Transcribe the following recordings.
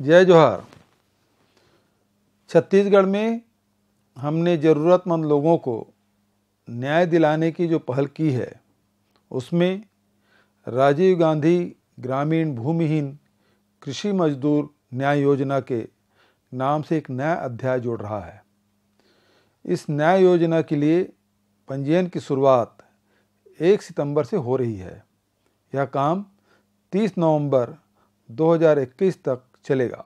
जय जोहार। छत्तीसगढ़ में हमने ज़रूरतमंद लोगों को न्याय दिलाने की जो पहल की है, उसमें राजीव गांधी ग्रामीण भूमिहीन कृषि मजदूर न्याय योजना के नाम से एक नया अध्याय जोड़ रहा है। इस न्याय योजना के लिए पंजीयन की शुरुआत 1 सितंबर से हो रही है। यह काम 30 नवंबर 2021 तक चलेगा।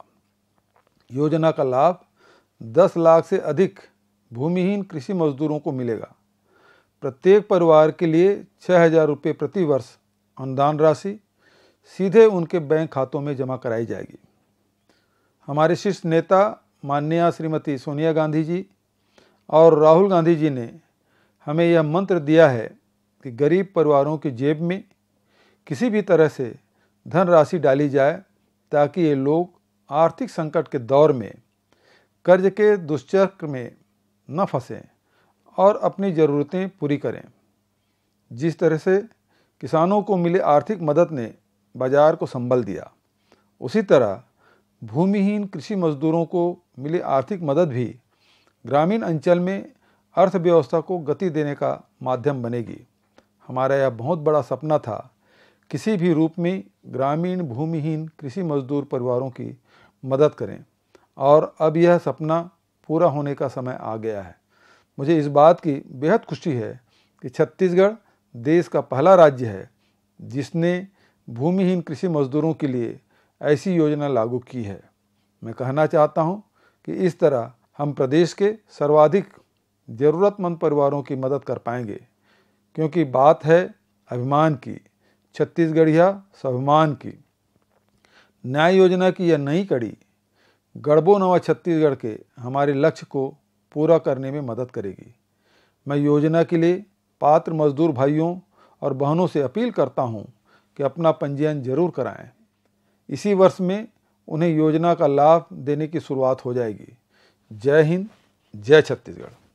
योजना का लाभ 10 लाख से अधिक भूमिहीन कृषि मजदूरों को मिलेगा। प्रत्येक परिवार के लिए छः हज़ार रुपये प्रति वर्ष अनुदान राशि सीधे उनके बैंक खातों में जमा कराई जाएगी। हमारे शीर्ष नेता माननीय श्रीमती सोनिया गांधी जी और राहुल गांधी जी ने हमें यह मंत्र दिया है कि गरीब परिवारों की जेब में किसी भी तरह से धनराशि डाली जाए ताकि ये लोग आर्थिक संकट के दौर में, कर्ज के दुष्चक्र में न फंसें और अपनी ज़रूरतें पूरी करें। जिस तरह से किसानों को मिले आर्थिक मदद ने बाज़ार को संबल दिया, उसी तरह भूमिहीन कृषि मजदूरों को मिली आर्थिक मदद भी ग्रामीण अंचल में अर्थव्यवस्था को गति देने का माध्यम बनेगी। हमारा यह बहुत बड़ा सपना था किसी भी रूप में ग्रामीण, भूमिहीन कृषि मजदूर परिवारों की मदद करें। और अब यह सपना पूरा होने का समय आ गया है। मुझे इस बात की बेहद खुशी है कि छत्तीसगढ़ देश का पहला राज्य है जिसने भूमिहीन कृषि मजदूरों के लिए ऐसी योजना लागू की है। मैं कहना चाहता हूँ कि इस तरह हम प्रदेश के सर्वाधिक ज़रूरतमंद परिवारों की मदद कर पाएँगे, क्योंकि बात है अभिमान की। छत्तीसगढ़िया स्वाभिमान की। न्याय योजना की यह नई कड़ी गढ़बो नवा छत्तीसगढ़ के हमारे लक्ष्य को पूरा करने में मदद करेगी। मैं योजना के लिए पात्र मजदूर भाइयों और बहनों से अपील करता हूँ कि अपना पंजीयन ज़रूर कराएँ। इसी वर्ष में उन्हें योजना का लाभ देने की शुरुआत हो जाएगी। जय हिंद, जय छत्तीसगढ़।